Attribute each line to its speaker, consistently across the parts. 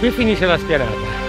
Speaker 1: qui finisce la spianata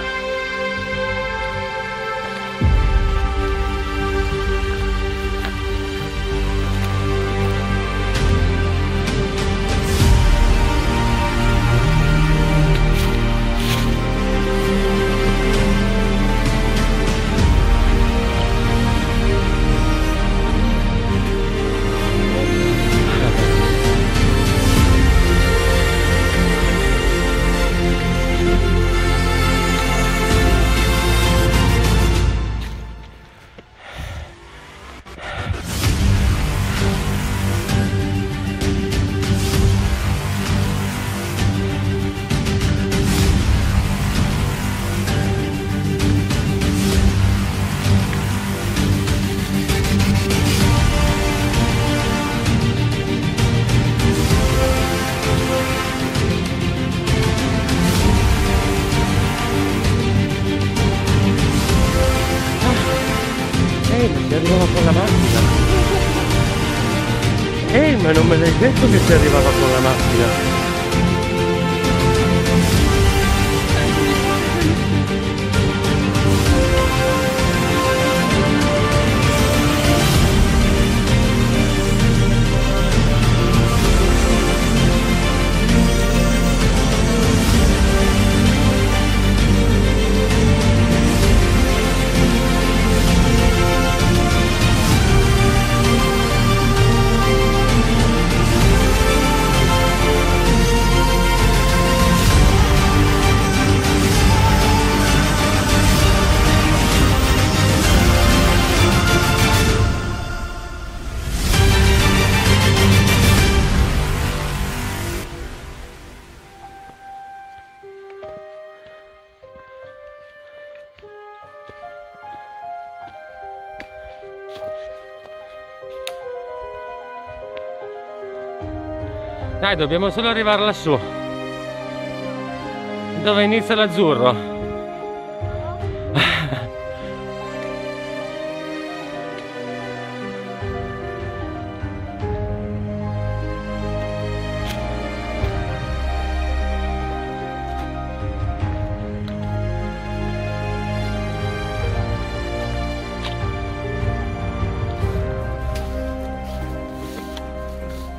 Speaker 1: che si arrivava con la macchina Dai, dobbiamo solo arrivare lassù. Dove inizia l'azzurro.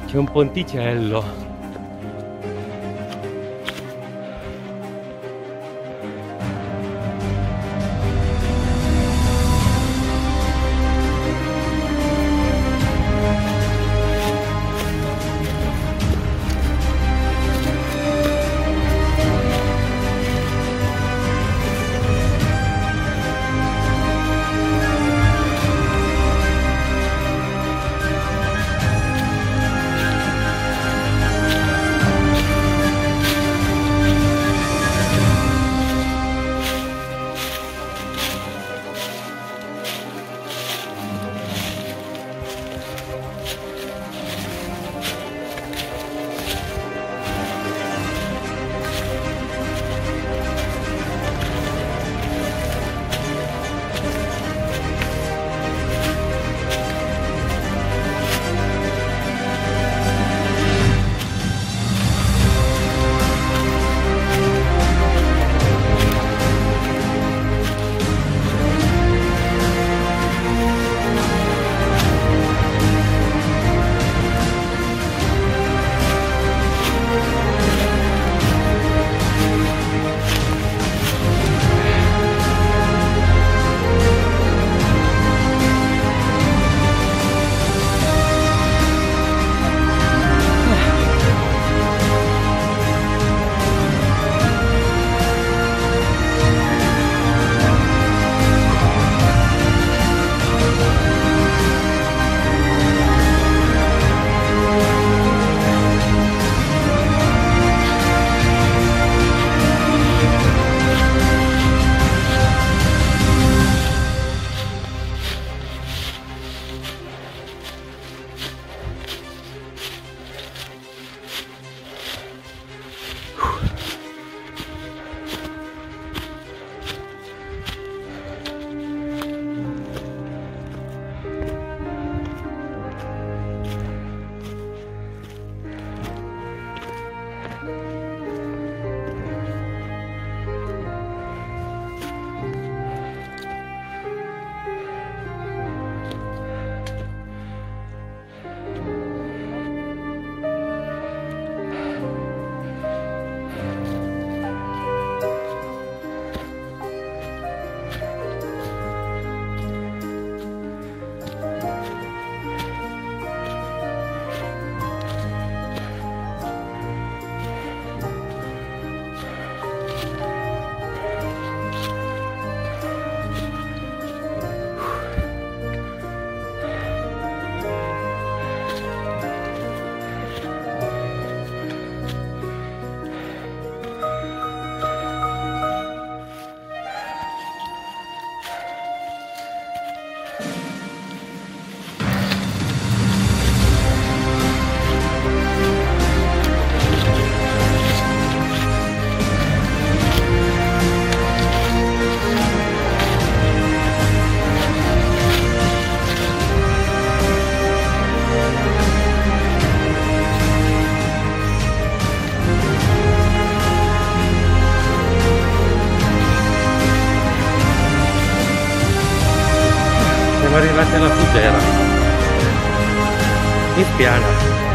Speaker 1: C'è un ponticello.
Speaker 2: Vispiana.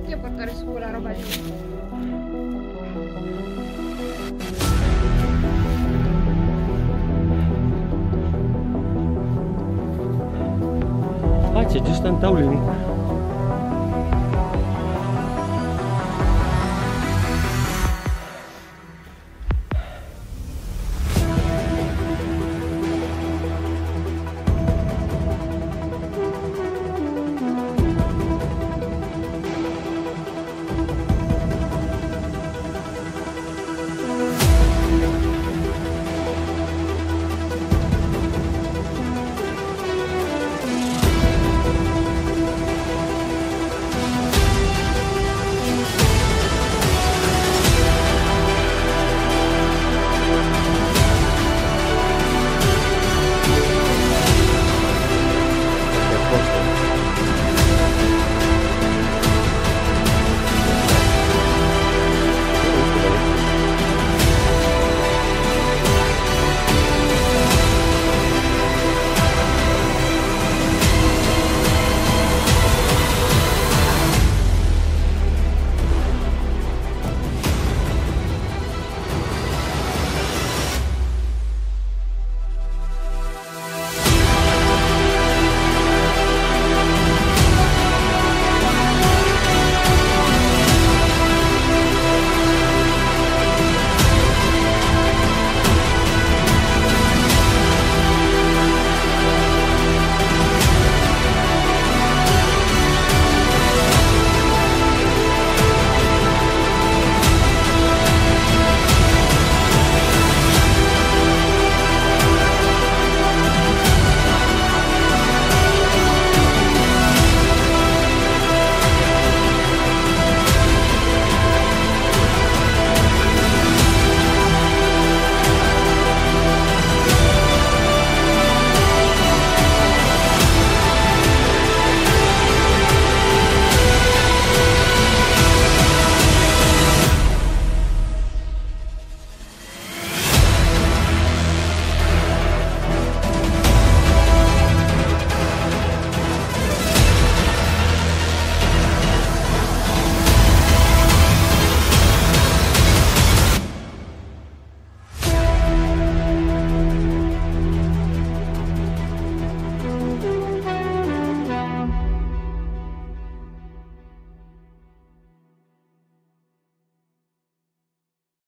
Speaker 2: Fatti a portare su quella roba lì.
Speaker 1: Ah, c'è giusto un tavolino.